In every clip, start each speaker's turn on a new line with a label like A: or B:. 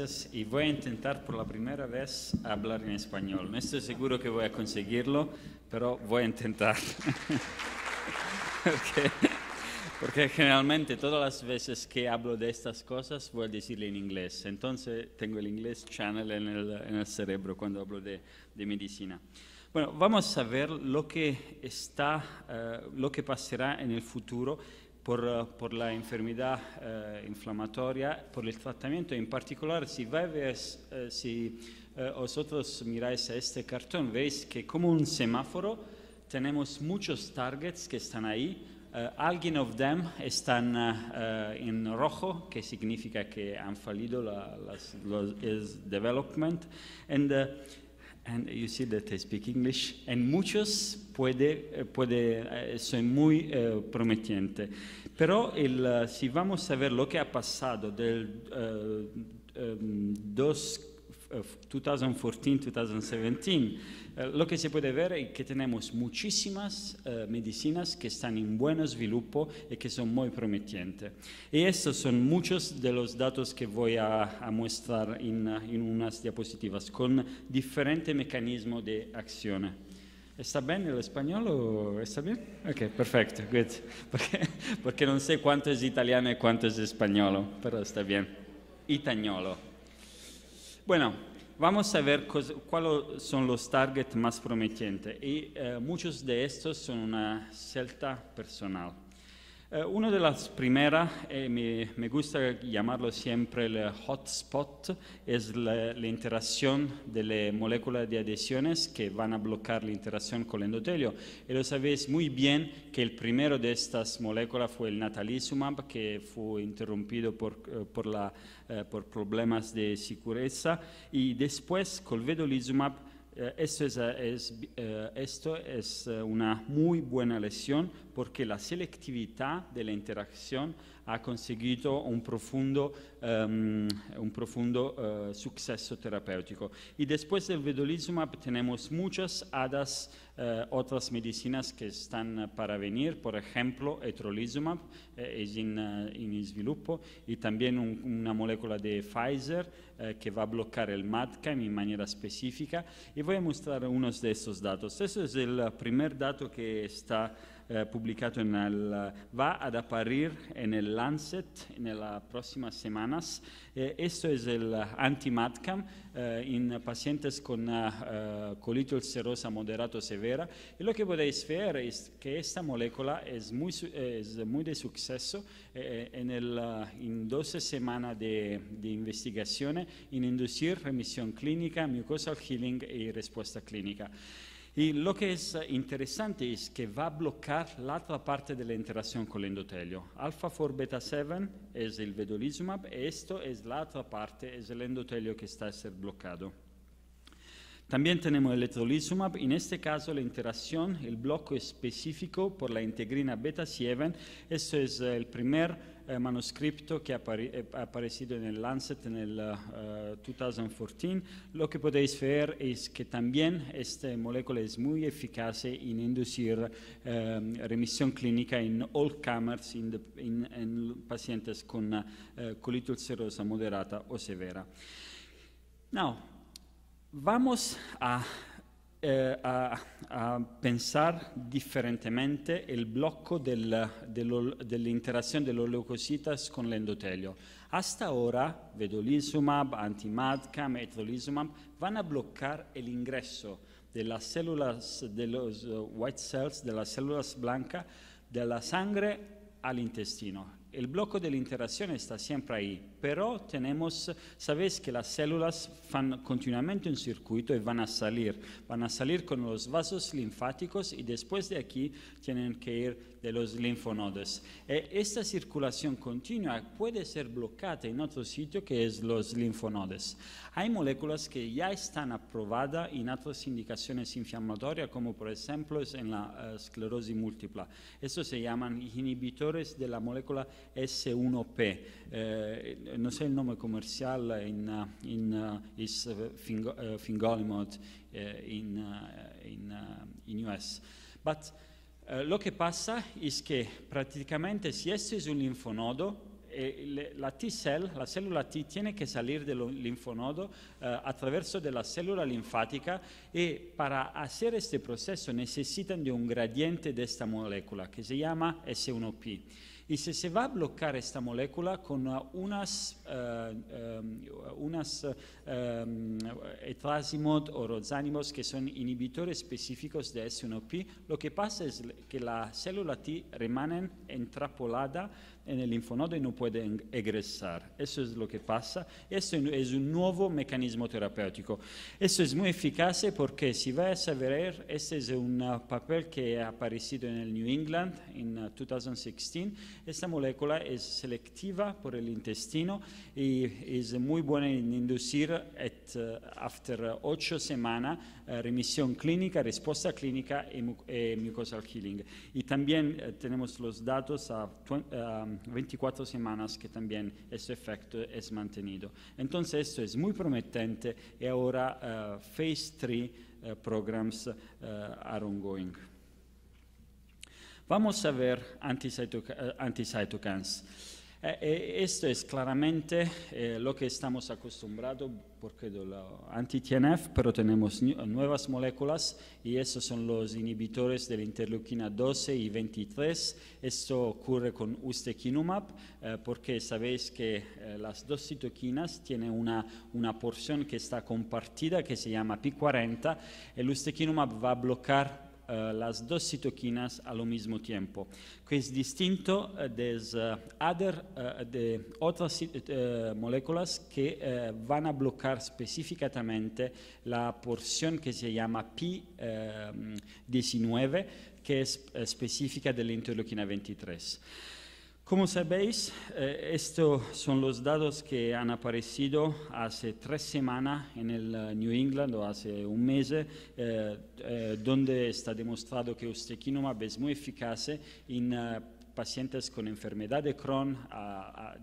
A: gracias y voy a intentar por la primera vez hablar en español. No estoy seguro que voy a conseguirlo, pero voy a intentar. porque, porque generalmente todas las veces que hablo de estas cosas voy a decirle en inglés. Entonces tengo el inglés channel en el, en el cerebro cuando hablo de, de medicina. Bueno, vamos a ver lo que está, eh, lo que pasará en el futuro por, eh, por la enfermedad eh, inflamatoria, por el tratamiento. En particular, si, veis, eh, si eh, vosotros miráis a este cartón, veis que como un semáforo tenemos muchos targets que están ahí. Uh, alguien of them están uh, uh, en rojo, que significa que han fallido la, los, el development. And, and you see that I speak English. And muchos puede, puede, son muy prometientes. Pero el, si vamos a ver lo que ha pasado del um, dos 2014-2017, eh, lo que se puede ver es que tenemos muchísimas eh, medicinas que están en buen desarrollo y que son muy prometientes. Y estos son muchos de los datos que voy a, a mostrar en, en, unas diapositivas con diferentes mecanismos de acción. ¿Está bien el español o está bien? Ok, perfecto, good. Porque, porque no sé cuánto es italiano y cuánto es español, pero está bien. Itañolo. Bueno, vamos a ver cuáles son los targets más prometientes y eh, muchos de estos son una celta personal. Eh, una de las primeras, eh, me, me, gusta llamarlo siempre el hotspot, es la, la, interacción de las moléculas de adhesiones que van a bloquear la interacción con el endotelio. Y lo sabéis muy bien que el primero de estas moléculas fue el natalizumab, que fue interrumpido por, por, la, eh, por problemas de seguridad, y después con el vedolizumab esto es, es, esto es, una muy buena lección porque la selectividad de la interacción ha conseguido un profundo, um, un profundo uh, suceso terapéutico. Y después del vedolizumab tenemos muchas hadas, uh, otras medicinas que están para venir, por ejemplo, etrolizumab eh, es en, uh, desarrollo y también un, una molécula de Pfizer eh, que va a bloquear el MADCAM en manera específica. Y voy a mostrar unos de estos datos. Este es el primer dato que está eh, publicato nel, va ad apparir en el Lancet las próximas semanas. Eh, esto es el anti-MADCAM eh, en pacientes con uh, colitis ulcerosa moderado severa. Y lo que podéis ver es que esta molécula es muy, es muy de suceso eh, en, el, en 12 semanas de, de, investigación en inducir remisión clínica, mucosal healing y respuesta clínica. Y lo que es interesante es que va a bloquear la otra parte de la interacción con el endotelio. Alpha 4 beta 7 es el vedolizumab esto es la otra parte, es el endotelio que está a ser bloqueado. También tenemos el etrolizumab, en este caso la interacción, el bloque específico por la integrina beta 7. Esto es el primer eh, manuscrito que eh, ha, aparecido en el Lancet en el uh, 2014. Lo que podéis ver es que también esta molécula es muy eficaz en inducir remisión clínica en all comers, en pacientes con uh, colitis ulcerosa moderada o severa. Now, Vamos a, eh, a, a, pensar diferentemente el bloque del, de la interacción de los leucocitas con el endotelio. Hasta ahora, vedolizumab, antimadcam, etrolizumab van a bloquear el ingreso de las células, de los uh, white cells, de las células blancas, de la sangre al intestino. El bloque de la interacción está siempre ahí, pero tenemos, sabéis que las células van continuamente un circuito y van a salir, van a salir con los vasos linfáticos y después de aquí tienen que ir de los linfonodos. E esta circulación continua puede ser bloqueada en otro sitio que es los linfonodos. Hay moléculas que ya están aprobadas en otras indicaciones inflamatorias, como por ejemplo en la uh, esclerosis múltiple. Estos se llaman inhibidores de la molécula S1P. Eh, no sé el nombre comercial en, in, uh, is fingo, uh, fingolimod in, in, in US. But Uh, lo que pasa es que prácticamente si este es un linfonodo, eh, le- la T-cell, la célula T, tiene que salir del linfonodo eh, a través de la célula linfática y para hacer este proceso necesitan de un gradiente de esta molécula que se llama S1P. Y si se va a bloquear esta molécula con uh, unas, eh, em, unas etrasimod o rozanimos que son inhibidores específicos de S1P, lo que pasa es que la célula T remane entrapolada en el linfonodo y no puede egresar. Eso es lo que pasa. Esto es un nuevo mecanismo terapéutico. Esto es muy eficaz porque si vais a ver, este es un uh, papel que ha aparecido en el New England en uh, 2016. Esta molécula es selectiva por el intestino y es muy buena en inducir, at, uh, after ocho semanas, uh, remisión clínica, respuesta clínica y, mu- y mucosal healing. Y también eh, tenemos los datos a twen- um, 24 semanas que también este efecto es mantenido. Entonces esto es muy prometente y ahora uh, phase 3 uh, programs uh, are ongoing. Vamos a ver eh, anticytokines. Eh, eh, esto es claramente eh, lo que estamos acostumbrados porque de la anti-TNF, pero tenemos nu- nuevas moléculas y estos son los inhibidores de la interleuquina 12 y 23. Esto ocurre con ustekinumab eh, porque sabéis que eh, las dos citoquinas tienen una, una porción que está compartida que se llama P40. El ustekinumab va a bloquear eh, las dos citoquinas al mismo tiempo, que es distinto eh, de eh, other, de otras moléculas que van a bloquear específicamente la porción que se llama P19, que es específica de la interleuquina 23. Como sabéis, eh, estos son los datos que han aparecido hace tres semanas en el eh, New England o hace un mes, eh, donde está demostrado que ustekinumab es muy eficaz en pacientes con enfermedad de Crohn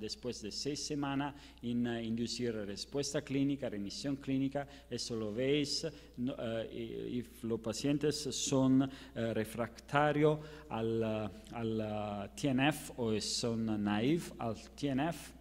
A: después de seis semanas en eh, inducir respuesta clínica, remisión clínica. Eso lo veis. no, eh, los pacientes son eh, refractarios al, al TNF o son naive al TNF.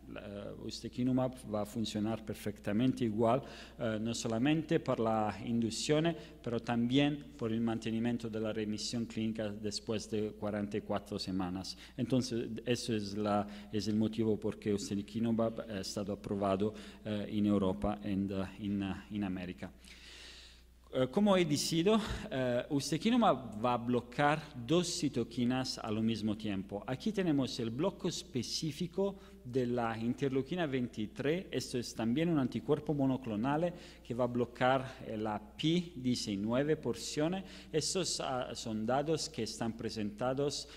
A: Ustekinumab va a funcionar perfectamente igual, eh, no solamente por la inducción, pero también por el mantenimiento de la remisión clínica después de 44 semanas. Entonces, eso es el motivo por qué ustekinumab ha estado aprobado eh, en Europa y en, en América. Eh, como he dicho, eh, ustekinumab va a bloquear dos citoquinas al mismo tiempo. Aquí tenemos el bloque específico de la interleuquina 23. Esto es también un anticuerpo monoclonal que va a bloquear eh, la P19 porción. Estos ah, son datos que están presentados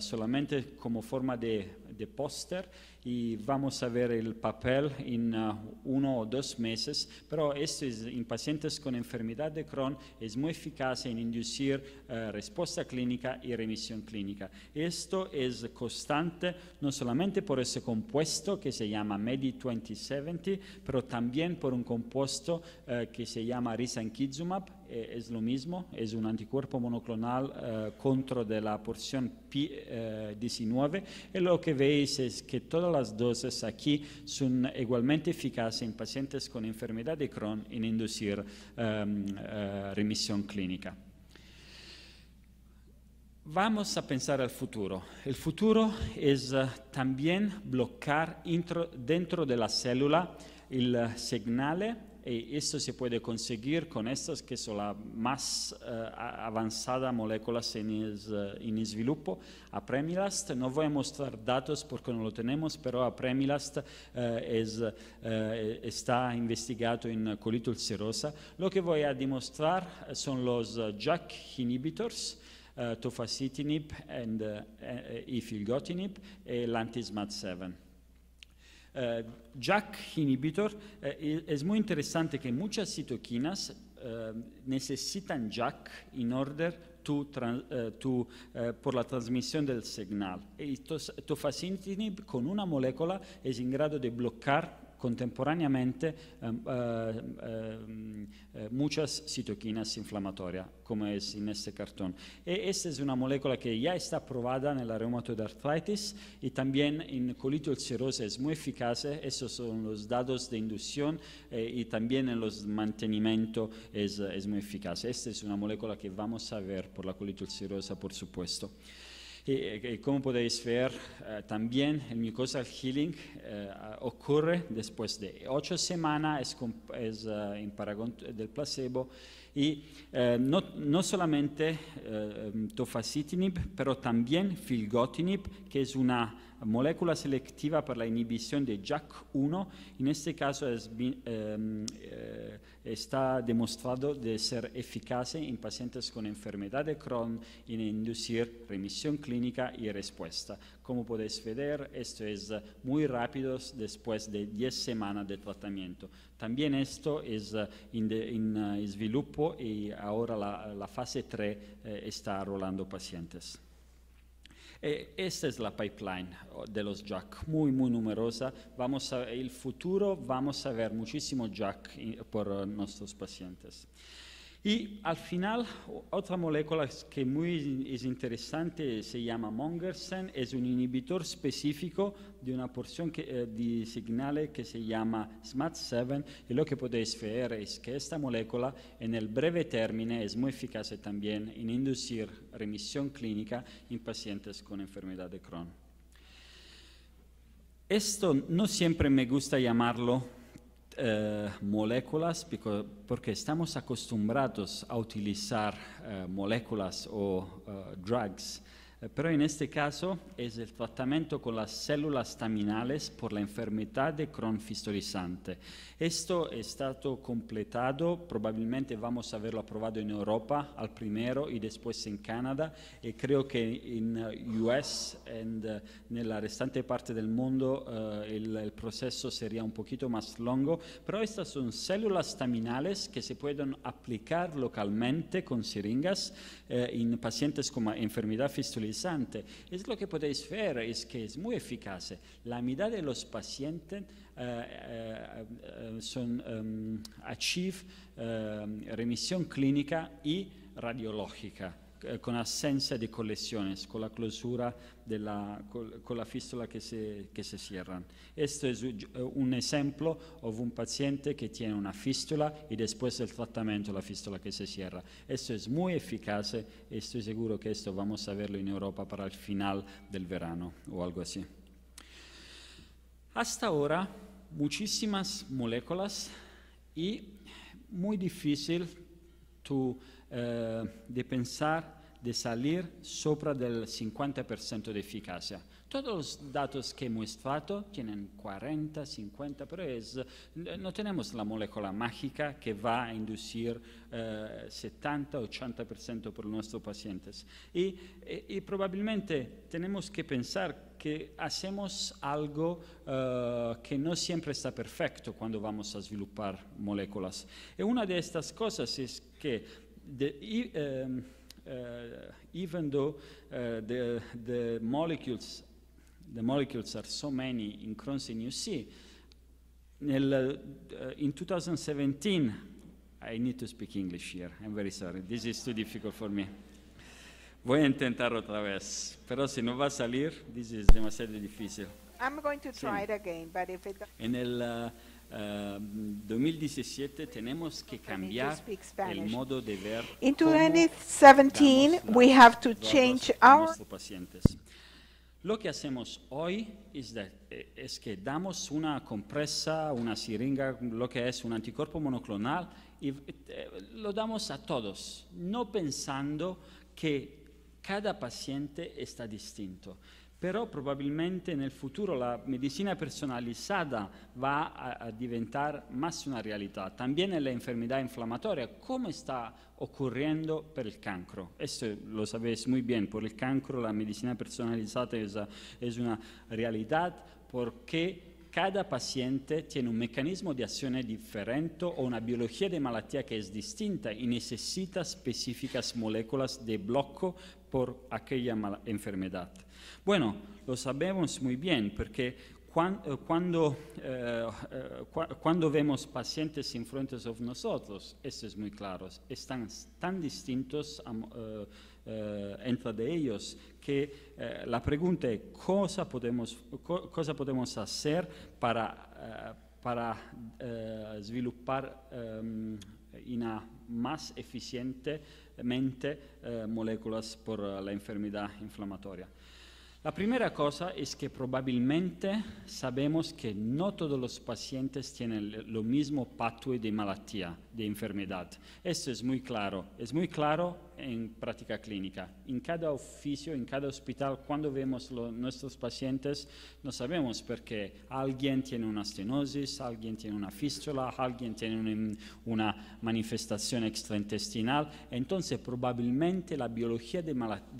A: solamente como forma de, de póster y vamos a ver el papel en uh, uno o dos meses, pero esto es en pacientes con enfermedad de Crohn es muy eficaz en inducir uh, respuesta clínica y remisión clínica. Esto es constante no solamente por ese compuesto que se llama MEDI2070, pero también por un compuesto uh, que se llama risankizumab, eh, es lo mismo, es un anticuerpo monoclonal eh, contra de la porción P19 y lo que veis es que todas las dosis aquí son igualmente eficaces en pacientes con enfermedad de Crohn en inducir um, uh, remisión clínica. Vamos a pensar al futuro. El futuro es uh, también bloquear dentro de la célula el segnale y esto se puede conseguir con estas que son las más uh, avanzadas moléculas en, es, en desarrollo. Apremilast, no voy a mostrar datos porque no lo tenemos, pero Apremilast uh, es, está investigado en colito ulcerosa. Lo que voy a demostrar son los JAK inhibitors. Uh, tofacitinib and uh, uh, ifilgotinib e l'antismat7. Uh, JAK inhibitor uh, es muy interesante que muchas citoquinas uh, necesitan JAK in order to, to, por la transmisión del segnal. Y tofacitinib con una molécula es en grado de bloquear contemporáneamente um, uh, uh, muchas citoquinas inflamatorias, como es en este cartón. E esta es una molécula que ya está probada en la reumatoide arthritis y también en colitis ulcerosa es muy eficaz. Estos son los datos de inducción eh, y también en los mantenimiento es, es muy eficaz. Esta es una molécula que vamos a ver por la colitis ulcerosa, por supuesto. Y, como podéis ver, eh, también el mucosal healing eh, ocurre después de ocho semanas, es, es uh, en paragón del placebo, y no, no, solamente eh, tofacitinib, pero también filgotinib, que es una molécula selectiva para la inhibición de JAK1. En este caso es, eh, está demostrado de ser eficaz en pacientes con enfermedad de Crohn en inducir remisión clínica y respuesta. Como podéis ver, esto es muy rápido después de 10 semanas de tratamiento. También esto es en, en uh, sviluppo y ahora la, fase 3 eh, está rolando pacientes. E esta es la pipeline de los JAK, muy, muy numerosa. Vamos a, el futuro vamos a ver muchísimo JAK por nuestros pacientes. Y al final, otra molécula que muy es interesante se llama Mongersen, es un inhibidor específico de una porción que, eh, de señales que se llama SMAT7 y lo que podéis ver es que esta molécula en el breve término es muy eficaz también en inducir remisión clínica en pacientes con enfermedad de Crohn. Esto no siempre me gusta llamarlo eh, moléculas porque estamos acostumbrados a utilizar eh, moléculas o uh, drugs eh, pero en este caso es el tratamiento con las células staminales por la enfermedad de Crohn fistolizante. Esto ha estado completado, probablemente vamos a verlo aprobado en Europa al primero y después en Canadá y creo que en US y en la restante parte del mundo uh, el, el, proceso sería un poquito más largo, pero estas son células staminales que se pueden aplicar localmente con siringas eh, en pacientes con enfermedad es lo que podéis ver, es que es muy eficaz. La mitad de los pacientes uh, son, um, achieve uh, remisión clínica y radiológica con ausencia de colecciones, con la clausura de la, con la fístula que se, que se es un ejemplo de un paciente que tiene una fístula y después del tratamiento la fístula que se cierra. Esto es muy eficaz y estoy seguro que esto vamos a verlo en Europa para el final del verano o algo así. Hasta ahora, muchísimas moléculas y muy difícil tu, eh, de pensar de salir sopra del 50% de eficacia. Todos los datos que he mostrado tienen 40, 50, pero no tenemos la molécula mágica que va a inducir eh, 70, 80% por nuestros pacientes. Y, y, y, probablemente tenemos que pensar que hacemos algo que no siempre está perfecto cuando vamos a desarrollar moléculas. Y una de estas cosas es que y, um, uh, even though uh, the, the molecules the molecules are so many in Crohn's and UC, nel, uh, in 2017, I need to speak English here, I'm very sorry, this is too difficult for me. Voy a intentar otra vez, pero si no va a salir, this is demasiado difícil.
B: I'm going to try
A: Sí.
B: it again, but if it
A: En el uh, uh, 2017 tenemos que cambiar el modo de ver
B: In
A: cómo
B: 2017,
A: damos
B: we have to change our
A: pacientes. Lo que hacemos hoy es, de- eh, es que damos una compresa, una siringa, lo que es un anticuerpo monoclonal, y eh, lo damos a todos, no pensando que cada paciente está distinto. Pero probabilmente en el futuro la medicina personalizada va a, a diventar más una realidad. También en la enfermedad inflamatoria, como está ocurriendo per el cancro. Esto lo sabéis muy bien, por el cancro la medicina personalizada es, es una realidad porque cada paciente tiene un mecanismo de acción diferente o una biología de malattia que es distinta y necesita específicas moléculas de bloco por aquella enfermedad. Bueno, lo sabemos muy bien porque eh, cuando, eh, eh, cua- cuando vemos pacientes enfrente de nosotros, esto es muy claro, están tan distintos eh, entre ellos que eh, la pregunta es cosa podemos, hacer para, eh, para eh, una más eficientemente moléculas por la enfermedad inflamatoria. La primera cosa es que probablemente sabemos que no todos los pacientes tienen lo mismo pathway de malattia, de enfermedad. Esto es muy claro, es muy claro en práctica clínica. En cada oficio, en cada hospital, cuando vemos nuestros pacientes, no sabemos porque alguien tiene una stenosis, alguien tiene una fístula, alguien tiene un- una manifestación extraintestinal. Entonces, probablemente la biología de,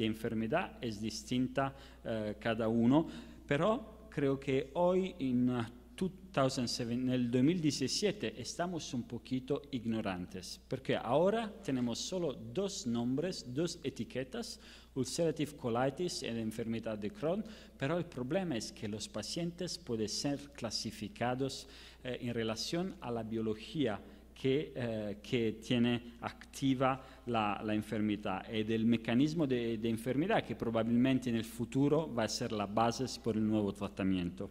A: enfermedad es distinta eh, cada uno, pero creo que hoy en 2007, nel 2017 estamos un poquito ignorantes, porque ahora tenemos solo dos nombres, dos etiquetas, ulcerative colitis y la enfermedad de Crohn, pero el problema es que los pacientes pueden ser clasificados eh, en relación a la biología que, eh, que tiene activa la, la enfermedad y del mecanismo de, de enfermedad que probablemente en el futuro va a ser la base por el nuevo tratamiento.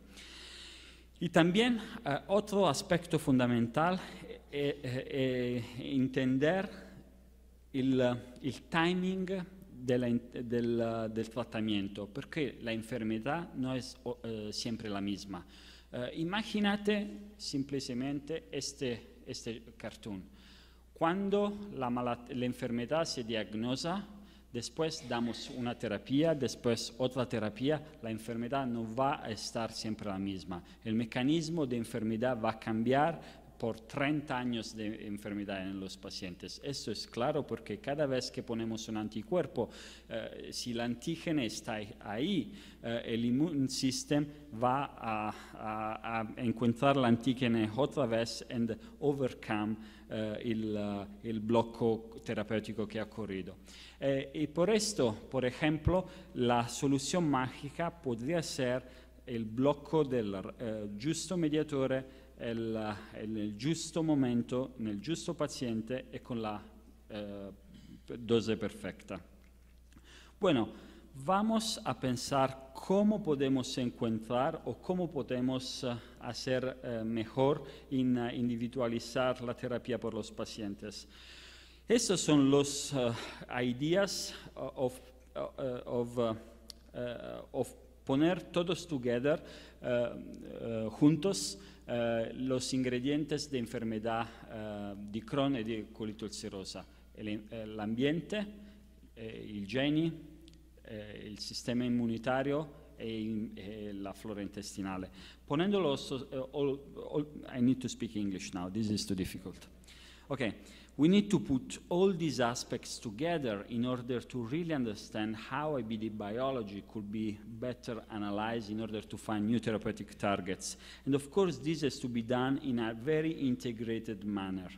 A: Y también eh, otro aspecto fundamental es entender il, il timing della in- del, del tratamiento, perché la enfermedad no es o- eh, siempre la misma. Eh, imagínate simplemente este, este cartoon. Cuando la, malat- la enfermedad se diagnosa, después damos una terapia, después otra terapia, la enfermedad no va a estar siempre la misma. El mecanismo de enfermedad va a cambiar por 30 años de enfermedad en los pacientes. Esto es claro porque cada vez que ponemos un anticuerpo, eh, si el antígeno está ahí, eh, el immune system va a, a- a encontrar el antígeno otra vez and overcome eh, el, eh, el bloco terapéutico que ha ocurrido. Eh, y por esto, por ejemplo, la solución mágica podría ser il blocco del eh, giusto mediatore eh, nel giusto momento, nel giusto paziente e con la eh, dose perfecta. Bueno, vamos a pensar cómo podemos encontrar o cómo podemos eh, hacer eh, mejor en eh, individualizar la terapia por los pacientes. Estos son los uh, ideas of, uh, of, uh, of poner todos together, uh, uh, juntos, uh, los ingredientes de enfermedad di Crohn e di colite ulcerosa. L'ambiente, eh, il geni, eh, il sistema immunitario e, la flora intestinale. Ponendolo, so- all- all- I need to speak English now, this is too difficult. Okay, we need to put all these aspects together in order to really understand how IBD biology could be better analyzed in order to find new therapeutic targets. And of course, this has to be done in a very integrated manner.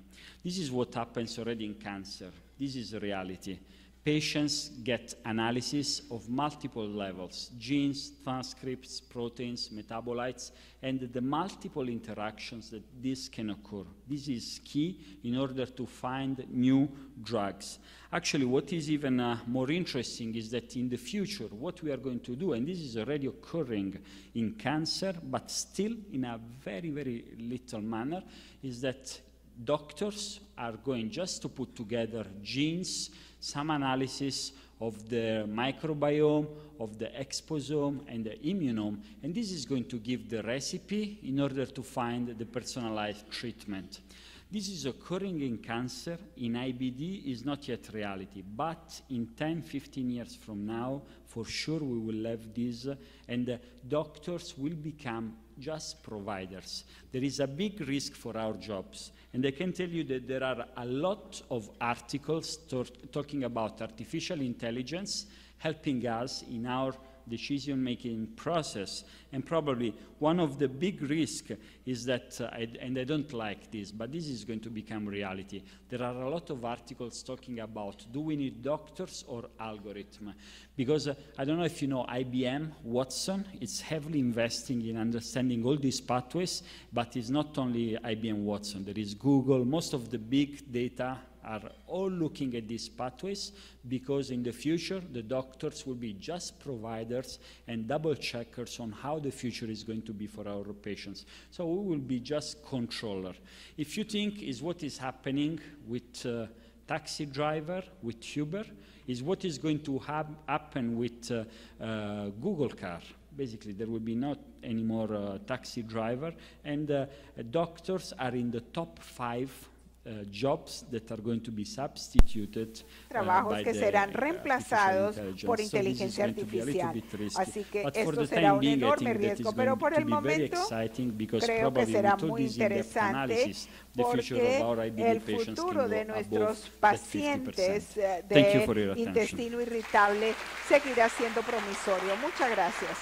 A: This is what happens already in cancer. This is reality. Patients get analysis of multiple levels genes, transcripts, proteins, metabolites, and the multiple interactions that this can occur. This is key in order to find new drugs. Actually, what is even uh, more interesting is that in the future, what we are going to do, and this is already occurring in cancer, but still in a very, very little manner, is that doctors are going just to put together genes, some analysis of the microbiome, of the exposome, and the immunome, and this is going to give the recipe in order to find the personalized treatment. This is occurring in cancer, in IBD is not yet reality, but in 10, 15 years from now, for sure we will have this, and the doctors will become just providers. There is a big risk for our jobs, and I can tell you that there are a lot of articles talking about artificial intelligence helping us in our decision-making process. And probably one of the big risks is that, uh, I, and I don't like this, but this is going to become reality. There are a lot of articles talking about do we need doctors or algorithm? Because uh, I don't know if you know IBM, Watson, it's heavily investing in understanding all these pathways, but it's not only IBM Watson. There is Google, most of the big data are all looking at these pathways because in the future the doctors will be just providers and double checkers on how the future is going to be for our patients. So we will be just controller. If you think is what is happening with uh, taxi driver, with Uber, is what is going to happen with uh, uh, Google car basically there will be not any more uh, taxi driver and uh, doctors are in the top five jobs that are going to be substituted
B: trabajos
A: by
B: que serán reemplazados por inteligencia artificial. Así que esto
A: the
B: será
A: time
B: un
A: being, I
B: enorme
A: think that is
B: riesgo,
A: going
B: pero por
A: to
B: el
A: be very
B: momento
A: exciting because
B: creo que
A: probably
B: será muy interesante
A: analysis, the future of our
B: porque el
A: patients
B: futuro de nuestros pacientes
A: 50%.
B: eh, de intestino irritable seguirá siendo promisorio. Muchas gracias.